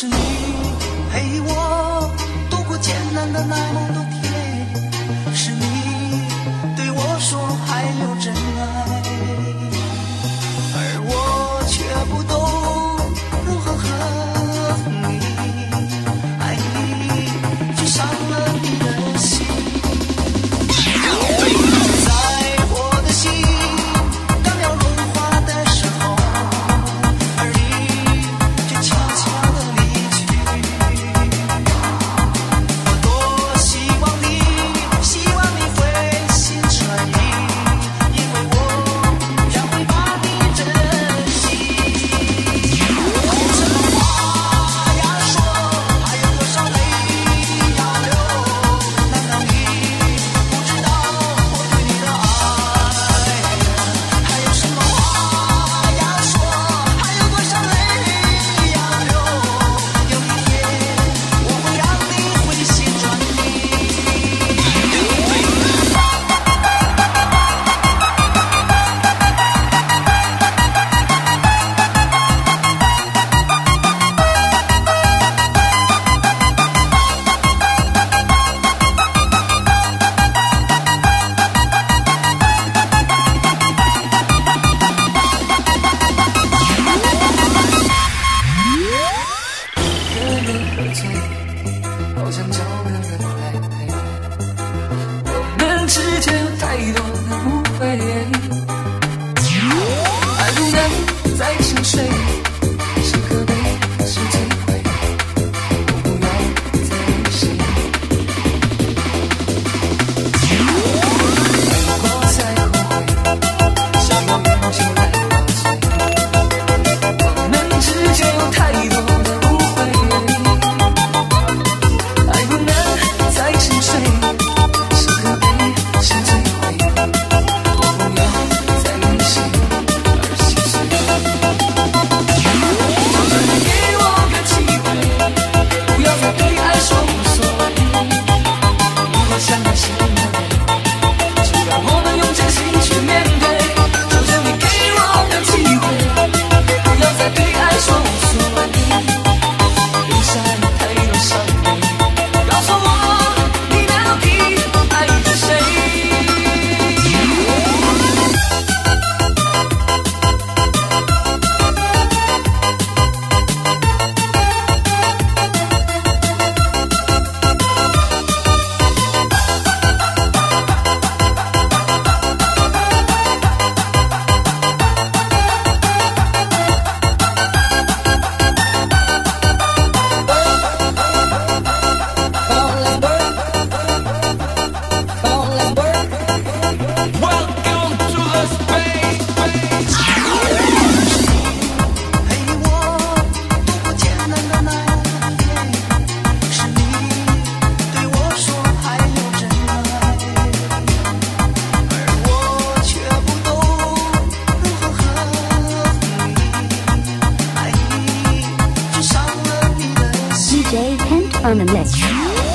是你陪我度过艰难的那么多天。permanent.